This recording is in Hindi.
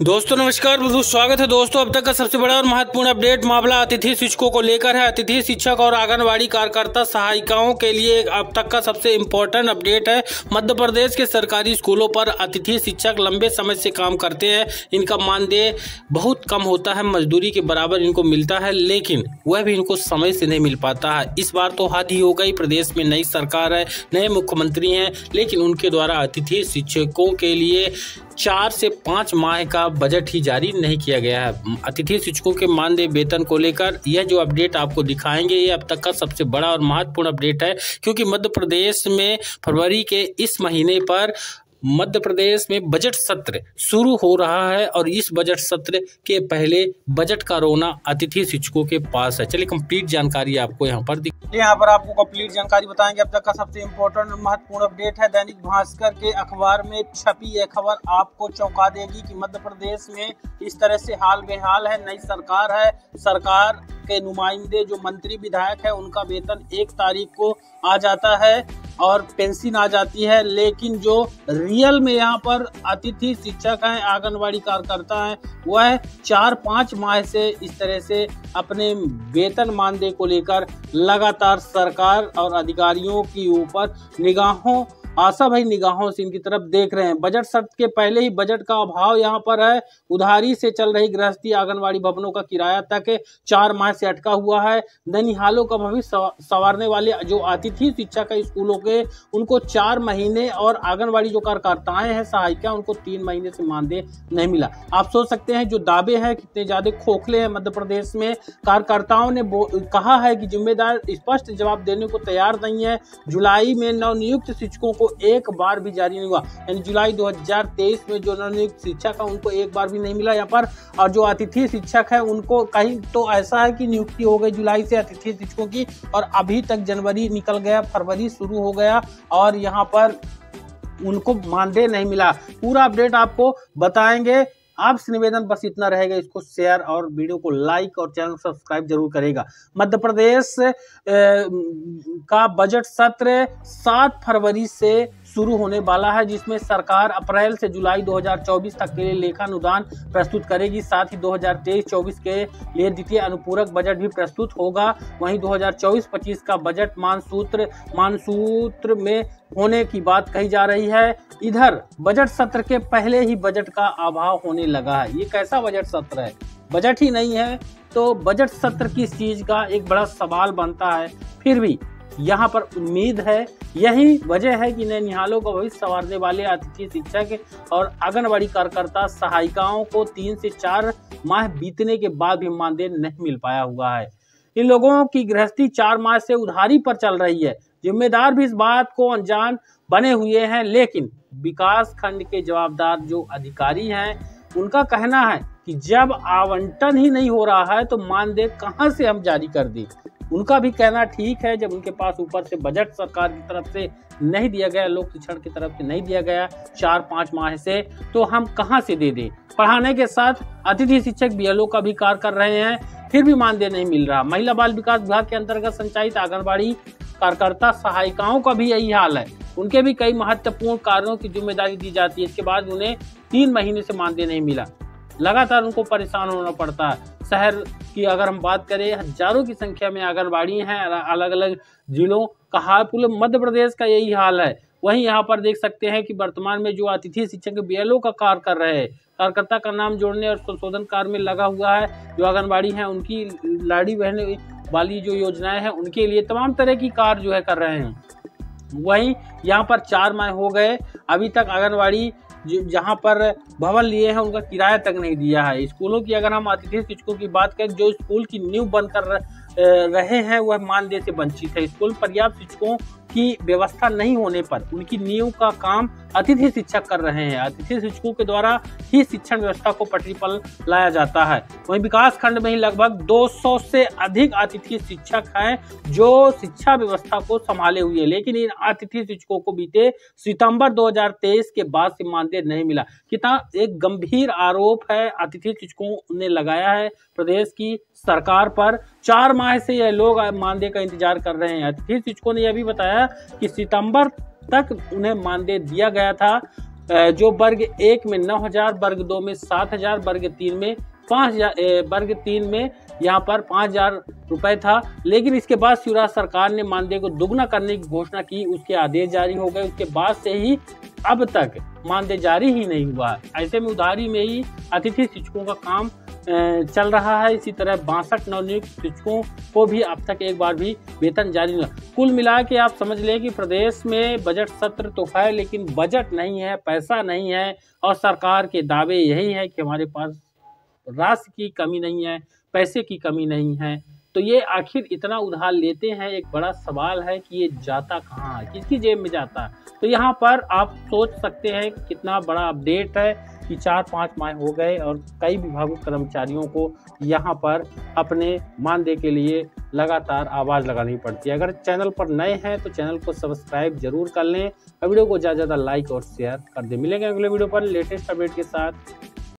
दोस्तों, नमस्कार, बहुत स्वागत है दोस्तों, अब तक का सबसे बड़ा और महत्वपूर्ण अपडेट, मामला अतिथि शिक्षकों को लेकर है। अतिथि शिक्षक और आंगनबाड़ी कार्यकर्ता सहायिकाओं के लिए अब तक का सबसे इम्पोर्टेंट अपडेट है। मध्य प्रदेश के सरकारी स्कूलों पर अतिथि शिक्षक लंबे समय से काम करते हैं। इनका मानदेय बहुत कम होता है, मजदूरी के बराबर इनको मिलता है, लेकिन वह भी इनको समय से नहीं मिल पाता है। इस बार तो हद ही हो गई, प्रदेश में नई सरकार है, नए मुख्यमंत्री हैं, लेकिन उनके द्वारा अतिथि शिक्षकों के लिए चार से पाँच माह का बजट ही जारी नहीं किया गया है। अतिथि शिक्षकों के मानदेय वेतन को लेकर यह जो अपडेट आपको दिखाएँगे, ये अब तक का सबसे बड़ा और महत्वपूर्ण अपडेट है, क्योंकि मध्य प्रदेश में फरवरी के इस महीने पर मध्य प्रदेश में बजट सत्र शुरू हो रहा है और इस बजट सत्र के पहले बजट का रोना अतिथि शिक्षकों के पास है। चलिए कंप्लीट जानकारी आपको यहाँ पर यहाँ पर आपको कंप्लीट जानकारी बताएँगे। अब तक का सबसे इम्पोर्टेंट महत्वपूर्ण अपडेट है दैनिक भास्कर के अखबार में छपी यह खबर। आपको चौंका देगी कि मध्य प्रदेश में इस तरह से हाल बेहाल है। नई सरकार है। सरकार के नुमाइंदे, जो मंत्री विधायक है, उनका वेतन एक तारीख को आ जाता है। और पेंशन आ जाती है, लेकिन जो रियल में यहाँ पर अतिथि शिक्षक हैं, आंगनबाड़ी कार्यकर्ता हैं, वह चार पाँच माह से इस तरह से अपने वेतन मानदेय को लेकर लगातार सरकार और अधिकारियों की ऊपर निगाहों आशा भाई निगाहों से इनकी तरफ़ देख रहे हैं। बजट सत्र के पहले ही बजट का अभाव यहाँ पर है। उधारी से चल रही गृहस्थी आंगनबाड़ी भवनों का किराया तक चार माह से अटका हुआ है। ननिहालों का भविष्य संवारने वाले जो अतिथि शिक्षा के स्कूलों के, उनको चार महीने और आंगनबाड़ी जो कार्यकर्ताएँ हैं, सहायिका, उनको तीन महीने से मानदेय नहीं मिला। आप सोच सकते हैं जो दावे हैं, कितने ज़्यादा खोखले हैं मध्य प्रदेश में। कार्यकर्ताओं ने कहा है कि जिम्मेदार स्पष्ट जवाब देने को तैयार नहीं है। जुलाई में नवनियुक्त शिक्षकों को एक बार भी जारी नहीं हुआ। यानी जुलाई 2023 में जो नवनियुक्त शिक्षक है, उनको एक बार भी नहीं मिला यहाँ पर। और जो अतिथि शिक्षक है, उनको कहीं तो ऐसा है कि नियुक्ति हो गई जुलाई से अतिथि शिक्षकों की, और अभी तक जनवरी निकल गया, फरवरी शुरू हो गया, और यहाँ पर उनको मानदेय नहीं मिला। पूरा अपडेट आपको बताएँगे। आपसे निवेदन बस इतना रहेगा। इसको शेयर और वीडियो को लाइक और चैनल सब्सक्राइब ज़रूर करेगा। मध्य प्रदेश का बजट सत्र सात फरवरी से शुरू होने वाला है, जिसमें सरकार अप्रैल से जुलाई 2024 तक के लिए लेखानुदान प्रस्तुत करेगी। साथ ही 2023-24 के लिए द्वितीय अनुपूरक बजट भी प्रस्तुत होगा। वहीं 2024-25 का बजट मानसूत्र मानसूत्र में होने की बात कही जा रही है। इधर, बजट सत्र के पहले ही बजट का अभाव होने लगा है। ये कैसा बजट सत्र है? बजट ही नहीं है तो बजट सत्र किस चीज़ का एक बड़ा सवाल बनता है। फिर भी यहाँ पर उम्मीद है, यही वजह है कि नैनिहालों का भविष्य संवारने वाले अतिथि शिक्षक और आंगनबाड़ी कार्यकर्ता सहायिकाओं को तीन से चार माह बीतने के बाद भी मानदेय नहीं मिल पाया हुआ है। इन लोगों की गृहस्थी चार माह से उधारी पर चल रही है। जिम्मेदार भी इस बात को अनजान बने हुए हैं, लेकिन विकास खंड के जवाबदार जो अधिकारी हैं, उनका कहना है कि जब आवंटन ही नहीं हो रहा है तो मानदेय कहाँ से हम जारी कर दें? उनका भी कहना ठीक है, जब उनके पास ऊपर से बजट सरकार की तरफ़ से नहीं दिया गया, लोक शिक्षण की तरफ़ से नहीं दिया गया चार पाँच माह से तो हम कहाँ से दे दें? पढ़ाने के साथ अतिथि शिक्षक बी का भी कार्य कर रहे हैं, फिर भी मानदेय नहीं मिल रहा। महिला बाल विकास विभाग के अंतर्गत संचालित आंगनबाड़ी कार्यकर्ता सहायिकाओं का भी यही हाल है। उनके भी कई महत्वपूर्ण कार्यों की ज़िम्मेदारी दी जाती है। इसके बाद उन्हें तीन महीने से मानदेय नहीं मिला। लगातार उनको परेशान होना पड़ता है। शहर की अगर हम बात करें, हज़ारों की संख्या में आंगनबाड़ी हैं अलग अलग जिलों का हाल पूरे मध्य प्रदेश का यही हाल है। वहीं यहाँ पर देख सकते हैं कि वर्तमान में जो अतिथि शिक्षक बी एल का कार्य कर रहे हैं, कार्यकर्ता का नाम जोड़ने और संशोधन कार्य में लगा हुआ है, जो आंगनबाड़ी हैं, उनकी लाड़ी बहने वाली जो योजनाएँ हैं, उनके लिए तमाम तरह की कार्य जो है कर रहे हैं। वहीं यहाँ पर चार माह हो गए, अभी तक आंगनबाड़ी जहाँ पर भवन लिए हैं, उनका किराया तक नहीं दिया है। स्कूलों की अगर हम अतिथि शिक्षकों की बात करें, जो स्कूल की नींव बनकर कर रहे हैं, वह मानदेय से वंचित है। स्कूल पर्याप्त शिक्षकों की व्यवस्था नहीं होने पर, उनकी नींव का काम अतिथि शिक्षक कर रहे हैं। अतिथि शिक्षकों के द्वारा ही शिक्षण व्यवस्था को पटरी पर लाया जाता है। वहीं विकास खंड में ही लगभग 200 से अधिक अतिथि शिक्षक हैं जो शिक्षा व्यवस्था को संभाले हुए लेकिन इन अतिथि शिक्षकों को बीते सितंबर 2023 के बाद से मानदेय नहीं मिला। कितना एक गंभीर आरोप है, अतिथि शिक्षकों ने लगाया है प्रदेश की सरकार पर। चार माह से यह लोग मानदेय का इंतज़ार कर रहे हैं। अतिथि शिक्षकों ने यह भी बताया कि सितंबर तक उन्हें मानदेय दिया गया था। जो वर्ग एक में नौ हज़ार, वर्ग दो में सात हज़ार, वर्ग तीन में पाँच हज़ार वर्ग तीन में यहाँ पर पाँच हज़ार रुपए था। लेकिन इसके बाद शिवराज सरकार ने मानदेय को दुगना करने की घोषणा की, उसके आदेश जारी हो गए। उसके बाद से ही अब तक मानदेय जारी ही नहीं हुआ ऐसे में उधारी में ही अतिथि शिक्षकों का काम चल रहा है। इसी तरह बासठ नवनियुक्त शिक्षकों को भी अब तक एक बार भी वेतन जारी नहीं कुल मिला के आप समझ लें कि प्रदेश में बजट सत्र तो है, लेकिन बजट नहीं है, पैसा नहीं है, और सरकार के दावे यही है कि हमारे पास राशि की कमी नहीं है, पैसे की कमी नहीं है। तो ये आखिर इतना उधार लेते हैं, एक बड़ा सवाल है कि ये जाता कहाँ है, किसकी जेब में जाता है? तो यहाँ पर आप सोच सकते हैं कितना बड़ा अपडेट है। कि चार पाँच माह हो गए और कई विभागों कर्मचारियों को यहाँ पर अपने मानदेय के लिए लगातार आवाज़ लगानी पड़ती है। अगर चैनल पर नए हैं तो चैनल को सब्सक्राइब ज़रूर कर लें। वीडियो को ज़्यादा ज़्यादा लाइक और शेयर कर दें। मिलेंगे अगले वीडियो पर लेटेस्ट अपडेट के साथ।